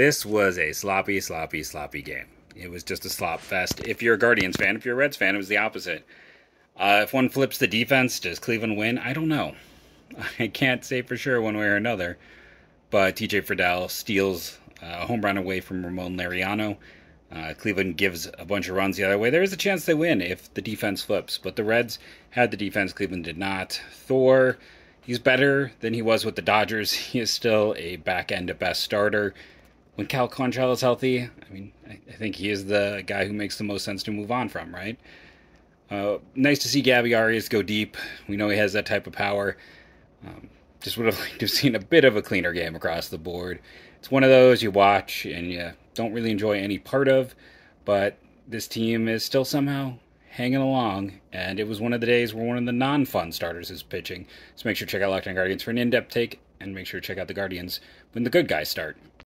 This was a sloppy, sloppy, sloppy game. It was just a slop fest. If you're a Guardians fan, if you're a Reds fan, it was the opposite. Uh, if one flips the defense, does Cleveland win? I don't know. I can't say for sure one way or another. But TJ Friedl steals a home run away from Ramon Laureano. Uh, Cleveland gives a bunch of runs the other way. There is a chance they win if the defense flips, but the Reds had the defense. Cleveland did not. Thor, he's better than he was with the Dodgers. He is still a back end at best starter. When Cal Quantrill is healthy, I mean, I, I think he is the guy who makes the most sense to move on from, right? Uh, nice to see Gabby Arias go deep. We know he has that type of power. Um, just would have liked to have seen a bit of a cleaner game across the board. It's one of those you watch and you don't really enjoy any part of, but this team is still somehow hanging along. And it was one of the days where one of the non fun starters is pitching. So make sure to check out Locked On Guardians for an in depth take, and make sure to check out the Guardians when the good guys start.